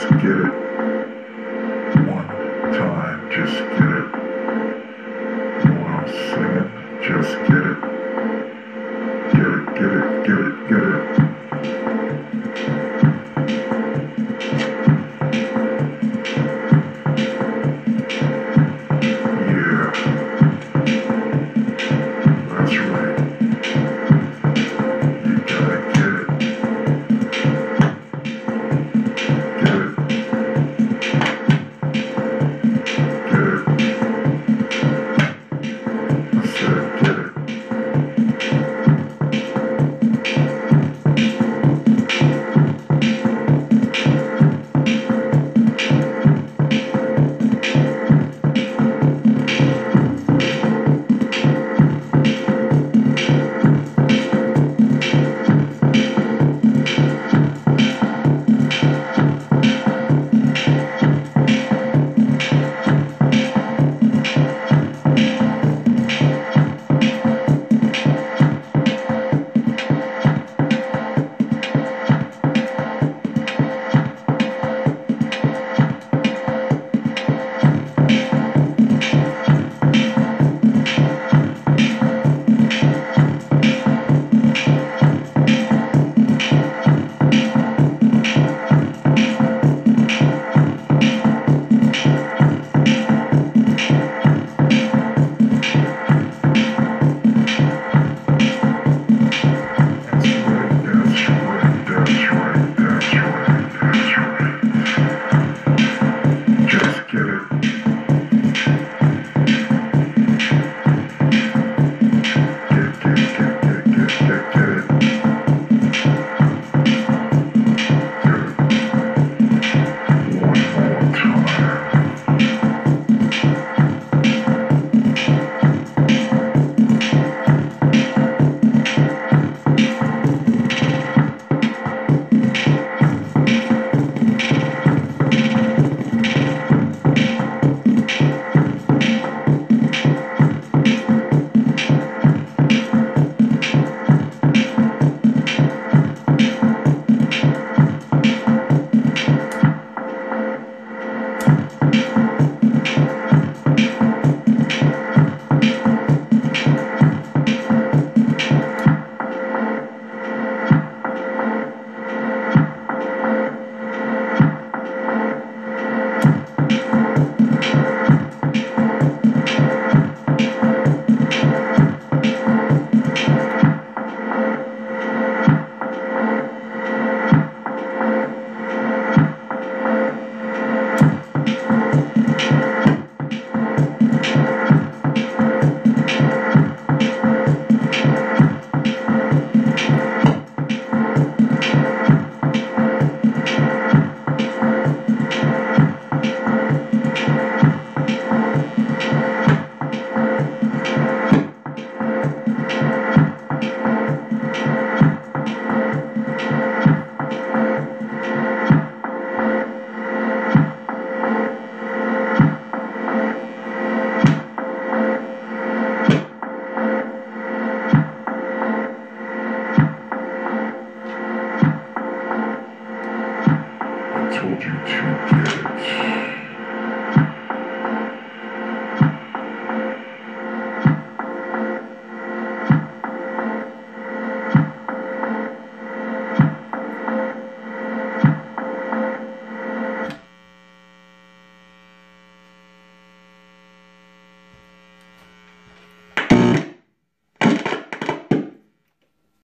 just get it. One time, just get it. That's what I'm singing, just get it.